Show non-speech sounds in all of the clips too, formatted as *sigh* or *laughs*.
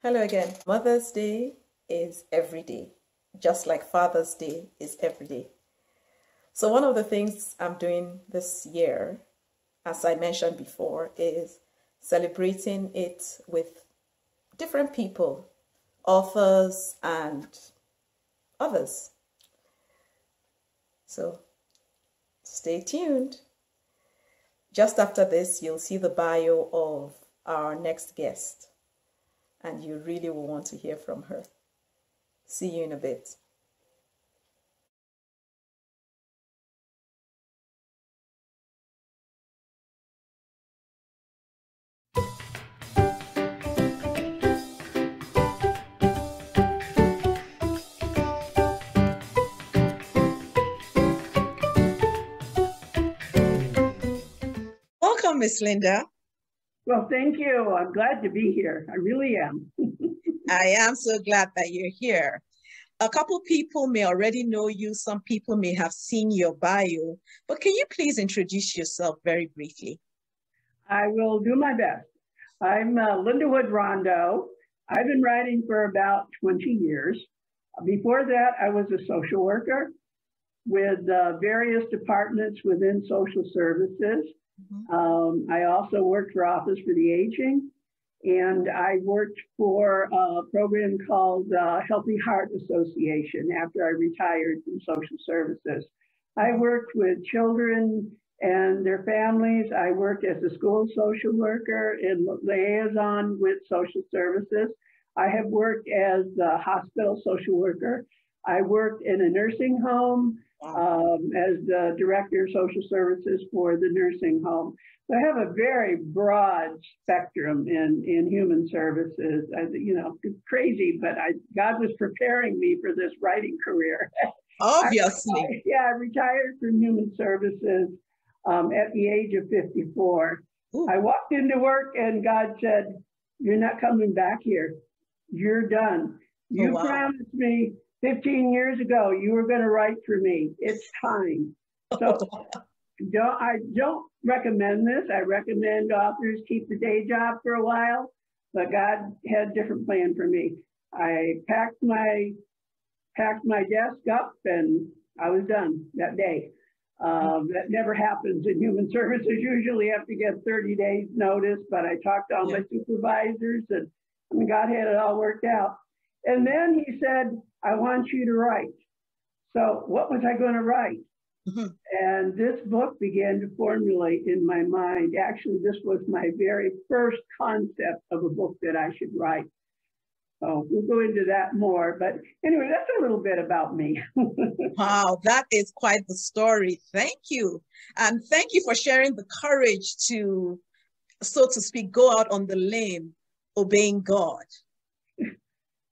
Hello again. Mother's Day is every day, just like Father's Day is every day. So, one of the things I'm doing this year, as I mentioned before, is celebrating it with different people, authors, and others. So, stay tuned. Just after this, you'll see the bio of our next guest and you really will want to hear from her. See you in a bit. Welcome, Miss Linda. Well, thank you. I'm glad to be here. I really am. *laughs* I am so glad that you're here. A couple people may already know you, some people may have seen your bio, but can you please introduce yourself very briefly? I will do my best. I'm uh, Linda Wood Rondeau. I've been writing for about 20 years. Before that, I was a social worker with uh, various departments within social services. Mm-hmm. Um, I also worked for Office for the Aging, and I worked for a program called uh, Healthy Heart Association after I retired from social services. I worked with children and their families. I worked as a school social worker in liaison with social services. I have worked as a hospital social worker. I worked in a nursing home um, as the director of social services for the nursing home. So I have a very broad spectrum in, in human services. I, you know, crazy, but I, God was preparing me for this writing career. *laughs* Obviously. I, yeah, I retired from human services um, at the age of 54. Ooh. I walked into work and God said, You're not coming back here. You're done. You oh, wow. promised me 15 years ago, you were going to write for me. It's time. So *laughs* don't, I don't recommend this. I recommend authors keep the day job for a while, but God had a different plan for me. I packed my packed my desk up and I was done that day. Um, that never happens in human services. Usually have to get 30 days notice, but I talked to all yeah. my supervisors and mean, God had it all worked out. And then he said, I want you to write. So, what was I going to write? Mm-hmm. And this book began to formulate in my mind. Actually, this was my very first concept of a book that I should write. So we'll go into that more. But anyway, that's a little bit about me. *laughs* wow, that is quite the story. Thank you. And thank you for sharing the courage to, so to speak, go out on the limb, obeying God.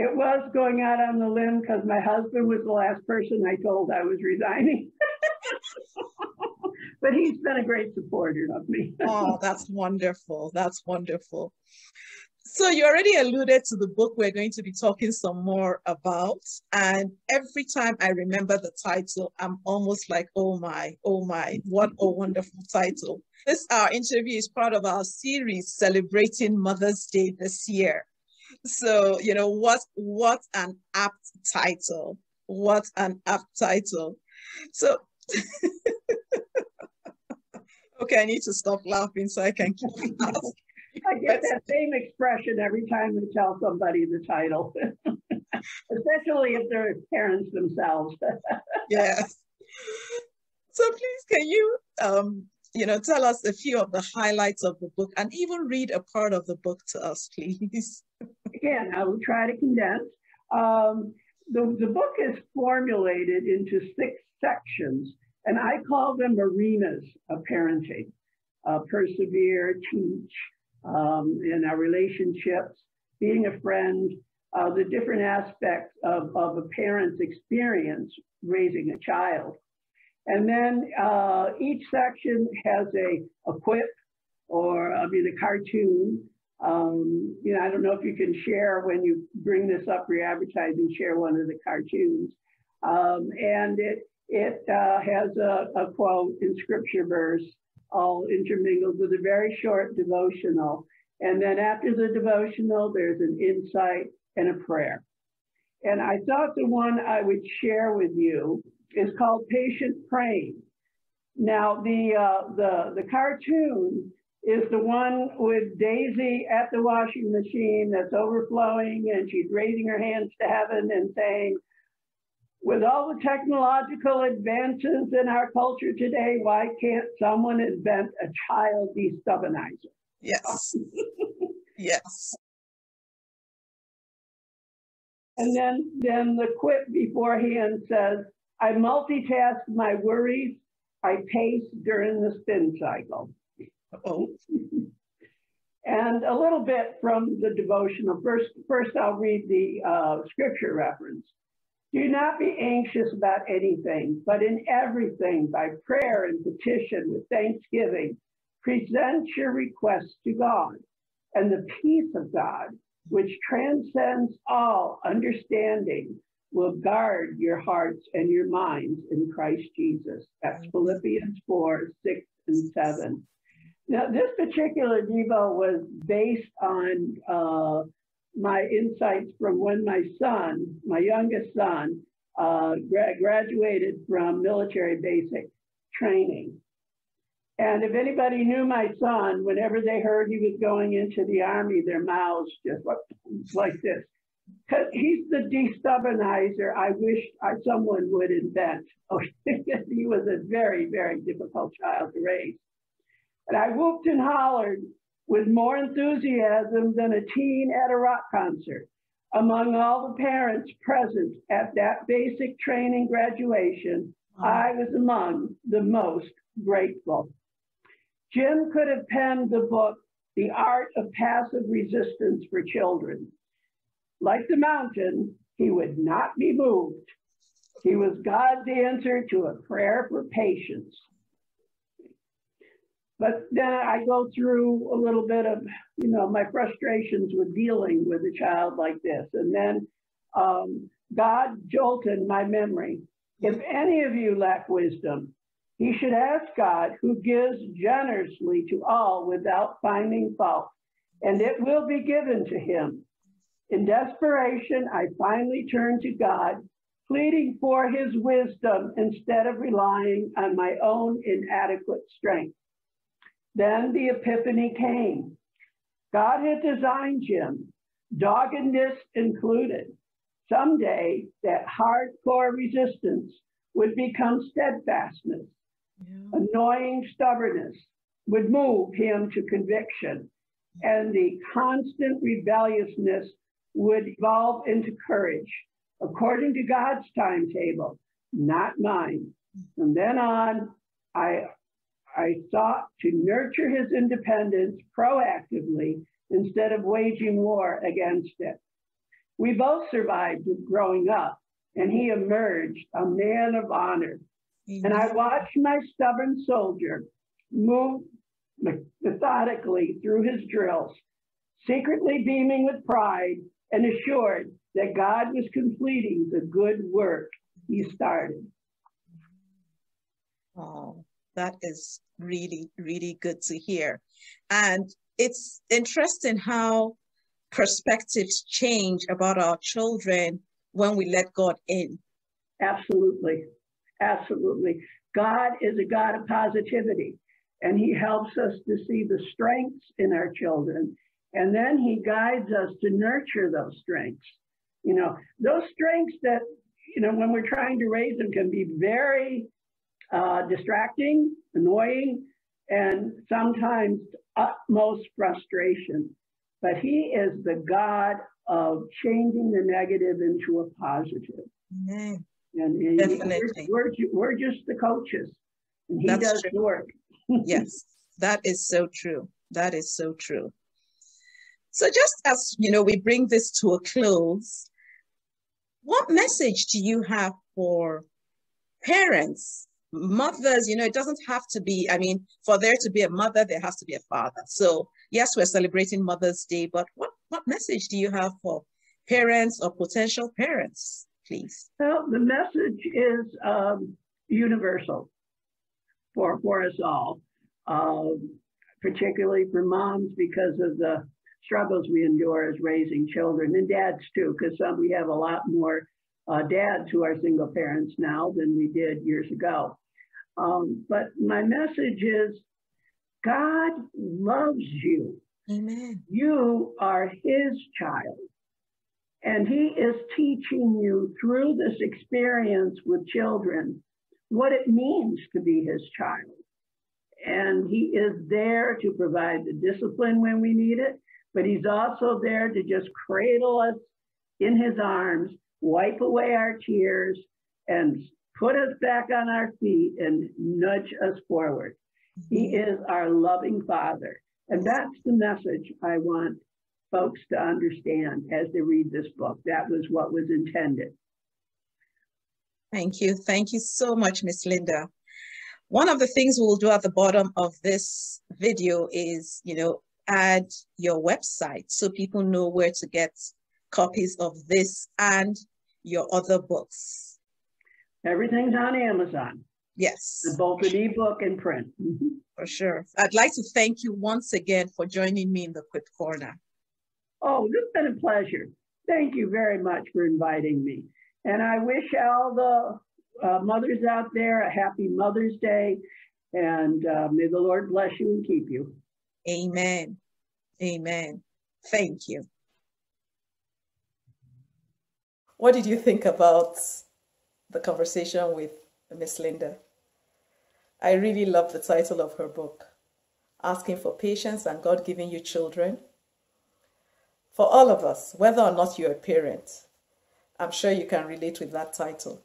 It was going out on the limb because my husband was the last person I told I was resigning. *laughs* but he's been a great supporter of me. *laughs* oh, that's wonderful. That's wonderful. So you already alluded to the book we're going to be talking some more about. And every time I remember the title, I'm almost like, oh my, oh my, what a wonderful title. This our interview is part of our series celebrating Mother's Day this year so you know what what an apt title what an apt title so *laughs* okay i need to stop laughing so i can keep laughing. I get that same expression every time we tell somebody the title, *laughs* especially if they're parents themselves. *laughs* yes. So please, can you um, you know, tell us a few of the highlights of the book and even read a part of the book to us, please. Again, I will try to condense. Um, the, the book is formulated into six sections, and I call them arenas of parenting uh, persevere, teach, um, in our relationships, being a friend, uh, the different aspects of, of a parent's experience raising a child. And then uh, each section has a, a quip or, I mean, a cartoon. Um, you know, I don't know if you can share when you bring this up for your advertising, share one of the cartoons. Um, and it, it uh, has a, a quote in scripture verse, all intermingled with a very short devotional. And then after the devotional, there's an insight and a prayer. And I thought the one I would share with you is called Patient Praying. Now, the, uh, the, the cartoon is the one with Daisy at the washing machine that's overflowing and she's raising her hands to heaven and saying, with all the technological advances in our culture today, why can't someone invent a child destabilizer? Yes. *laughs* yes. And then, then the quip beforehand says, I multitask my worries. I pace during the spin cycle. Oh. and a little bit from the devotional. First, first I'll read the uh, scripture reference. Do not be anxious about anything, but in everything, by prayer and petition with thanksgiving, present your requests to God. And the peace of God, which transcends all understanding, will guard your hearts and your minds in Christ Jesus. That's Philippians 4 6 and 7. Now, this particular Devo was based on uh, my insights from when my son, my youngest son, uh, gra- graduated from military basic training. And if anybody knew my son, whenever they heard he was going into the army, their mouths just went like this. Because he's the destabilizer I wish I, someone would invent. *laughs* Oh, he was a very, very difficult child to raise. And I whooped and hollered with more enthusiasm than a teen at a rock concert. Among all the parents present at that basic training graduation, I was among the most grateful. Jim could have penned the book, The Art of Passive Resistance for Children. Like the mountain, he would not be moved. He was God's answer to a prayer for patience. But then I go through a little bit of, you know, my frustrations with dealing with a child like this. And then um, God jolted my memory. If any of you lack wisdom, he should ask God, who gives generously to all without finding fault, and it will be given to him. In desperation, I finally turned to God, pleading for his wisdom instead of relying on my own inadequate strength. Then the epiphany came. God had designed Jim, doggedness included. Someday that hardcore resistance would become steadfastness. Yeah. Annoying stubbornness would move him to conviction, and the constant rebelliousness would evolve into courage, according to God's timetable, not mine. From then on, I I sought to nurture his independence proactively instead of waging war against it. We both survived growing up, and he emerged a man of honor. Mm-hmm. And I watched my stubborn soldier move methodically through his drills, secretly beaming with pride and assured that God was completing the good work he started. Oh, that is really, really good to hear. And it's interesting how perspectives change about our children when we let God in. Absolutely. Absolutely. God is a God of positivity, and He helps us to see the strengths in our children. And then He guides us to nurture those strengths. You know, those strengths that, you know, when we're trying to raise them can be very uh, distracting, annoying, and sometimes utmost frustration. But he is the God of changing the negative into a positive. Amen. And, Definitely. We're, we're, we're, just the coaches. And he That's does true. the work. *laughs* yes, that is so true. That is so true. So just as you know, we bring this to a close, what message do you have for parents mothers, you know, it doesn't have to be, I mean, for there to be a mother, there has to be a father. So yes, we're celebrating Mother's Day, but what, what message do you have for parents or potential parents, please? Well, the message is um, universal for, for us all, um, particularly for moms because of the struggles we endure as raising children and dads too, because some we have a lot more uh, dads who are single parents now than we did years ago. Um, but my message is God loves you. Amen. You are his child. And he is teaching you through this experience with children what it means to be his child. And he is there to provide the discipline when we need it, but he's also there to just cradle us in his arms, wipe away our tears, and put us back on our feet and nudge us forward. He mm-hmm. is our loving Father. And that's the message I want folks to understand as they read this book. That was what was intended. Thank you. Thank you so much, Miss Linda. One of the things we'll do at the bottom of this video is, you know, add your website so people know where to get copies of this and your other books. Everything's on Amazon. Yes. Both an ebook and print. Mm-hmm. For sure. I'd like to thank you once again for joining me in the Quip Corner. Oh, it's been a pleasure. Thank you very much for inviting me. And I wish all the uh, mothers out there a happy Mother's Day. And uh, may the Lord bless you and keep you. Amen. Amen. Thank you. What did you think about the conversation with Miss Linda? I really love the title of her book, Asking for Patience and God Giving You Children. For all of us, whether or not you're a parent, I'm sure you can relate with that title.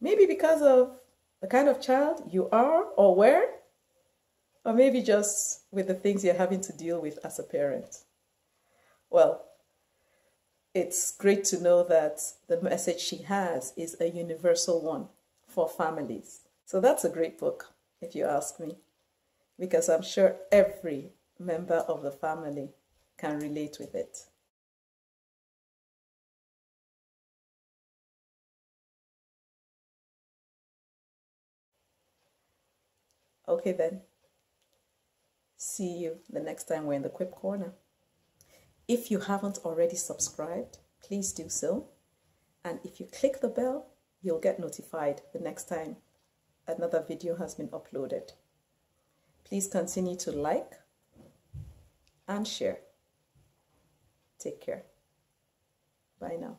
Maybe because of the kind of child you are or were, or maybe just with the things you're having to deal with as a parent. Well, it's great to know that the message she has is a universal one for families. So that's a great book, if you ask me, because I'm sure every member of the family can relate with it. Okay then. See you the next time we're in the Quip Corner. If you haven't already subscribed, please do so. And if you click the bell, you'll get notified the next time another video has been uploaded. Please continue to like and share. Take care. Bye now.